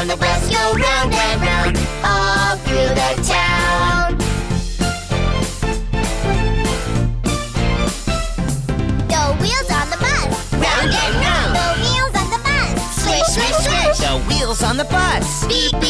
on the bus go round and round all through the town. The wheels on the bus. Round and round. The wheels on the bus. Swish, swish, swish. The wheels on the bus. Beep, beep.